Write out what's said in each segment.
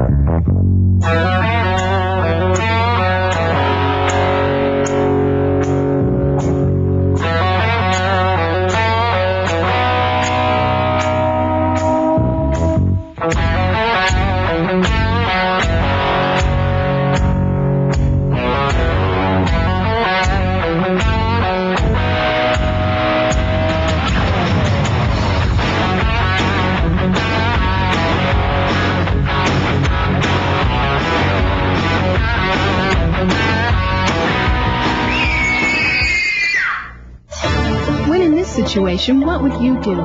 When in this situation, what would you do?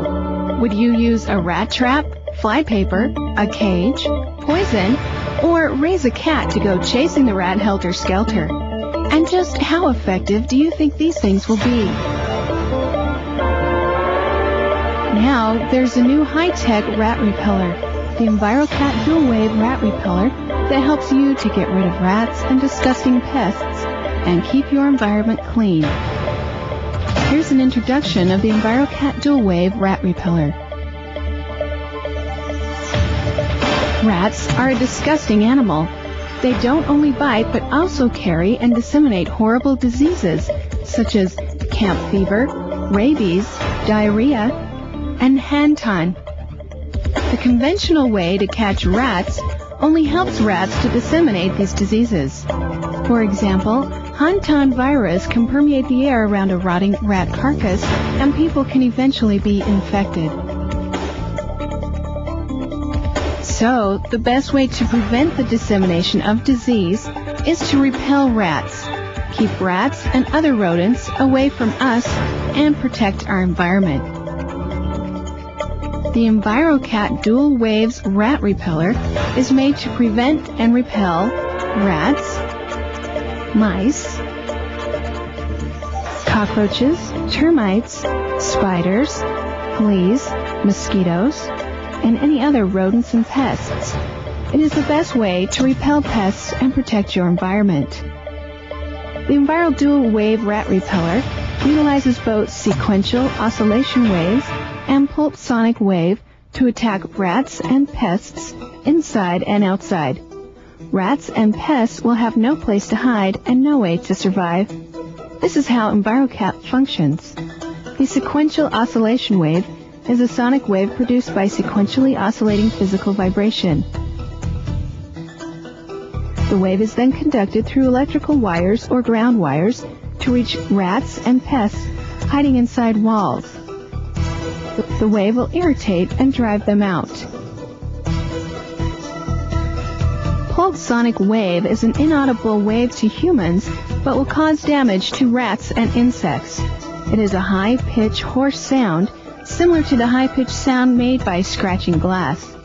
Would you use a rat trap, flypaper, a cage, poison, or raise a cat to go chasing the rat helter-skelter? And just how effective do you think these things will be? Now, there's a new high-tech rat repeller, the EnviroCat Dual Wave Rat Repeller, that helps you to get rid of rats and disgusting pests and keep your environment clean. Here's an introduction of the EnviroCat Dual Wave Rat Repeller. Rats are a disgusting animal. They don't only bite but also carry and disseminate horrible diseases such as camp fever, rabies, diarrhea, and hantan. The conventional way to catch rats only helps rats to disseminate these diseases. For example, Hantan virus can permeate the air around a rotting rat carcass and people can eventually be infected. So, the best way to prevent the dissemination of disease is to repel rats, keep rats and other rodents away from us, and protect our environment. The EnviroCat Dual Waves Rat Repeller is made to prevent and repel rats, mice, cockroaches, termites, spiders, fleas, mosquitoes, and any other rodents and pests. It is the best way to repel pests and protect your environment. The Enviro Dual Wave Rat Repeller utilizes both sequential oscillation waves and pulse sonic wave to attack rats and pests inside and outside. Rats and pests will have no place to hide and no way to survive. This is how EnviroCat functions. The sequential oscillation wave is a sonic wave produced by sequentially oscillating physical vibration. The wave is then conducted through electrical wires or ground wires to reach rats and pests hiding inside walls. The wave will irritate and drive them out. Pulse sonic wave is an inaudible wave to humans, but will cause damage to rats and insects. It is a high-pitched hoarse sound, similar to the high-pitched sound made by scratching glass.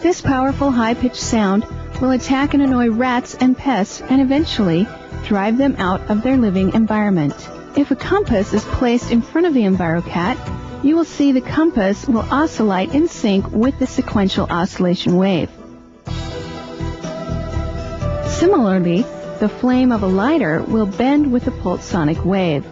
This powerful high-pitched sound will attack and annoy rats and pests and eventually drive them out of their living environment. If a compass is placed in front of the EnviroCat, you will see the compass will oscillate in sync with the sequential oscillation wave. Similarly, the flame of a lighter will bend with the pulse sonic wave.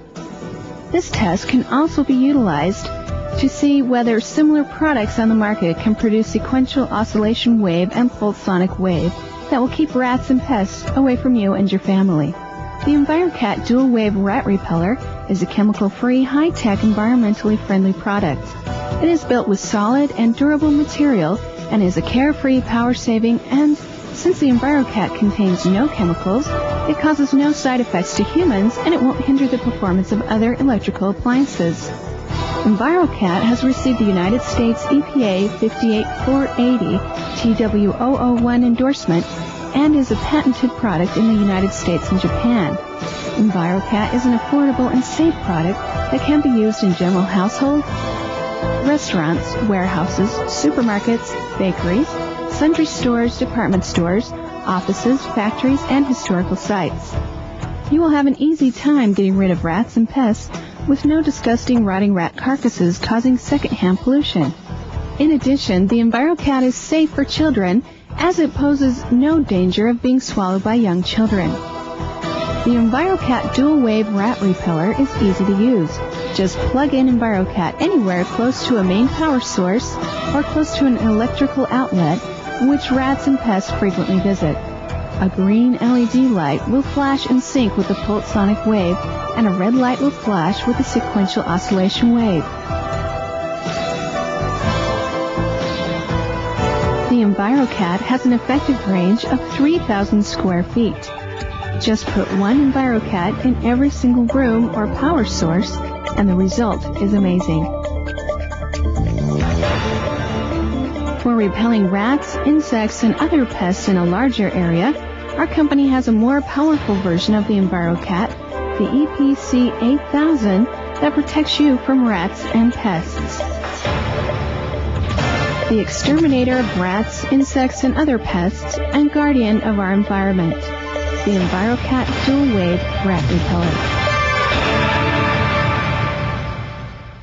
This test can also be utilized to see whether similar products on the market can produce sequential oscillation wave and pulse sonic wave that will keep rats and pests away from you and your family. The EnviroCat Dual Wave Rat Repeller is a chemical-free, high-tech, environmentally friendly product. It is built with solid and durable material and is a carefree, power-saving, and since the EnviroCat contains no chemicals, it causes no side effects to humans and it won't hinder the performance of other electrical appliances. EnviroCat has received the United States EPA 58480 TW001 endorsement and is a patented product in the United States and Japan. EnviroCat is an affordable and safe product that can be used in general household, restaurants, warehouses, supermarkets, bakeries, sundry stores, department stores, offices, factories, and historical sites. You will have an easy time getting rid of rats and pests with no disgusting rotting rat carcasses causing secondhand pollution. In addition, the EnviroCat is safe for children as it poses no danger of being swallowed by young children. The EnviroCat Dual Wave Rat Repeller is easy to use. Just plug in EnviroCat anywhere close to a main power source or close to an electrical outlet which rats and pests frequently visit. A green LED light will flash in sync with the pulse sonic wave, and a red light will flash with the sequential oscillation wave. The EnviroCat has an effective range of 3,000 square feet. Just put one EnviroCat in every single room or power source, and the result is amazing. Repelling rats, insects, and other pests in a larger area, our company has a more powerful version of the EnviroCat, the EPC 8000, that protects you from rats and pests the exterminator of rats, insects, and other pests, and guardian of our environment. The EnviroCat Dual Wave Rat Repeller.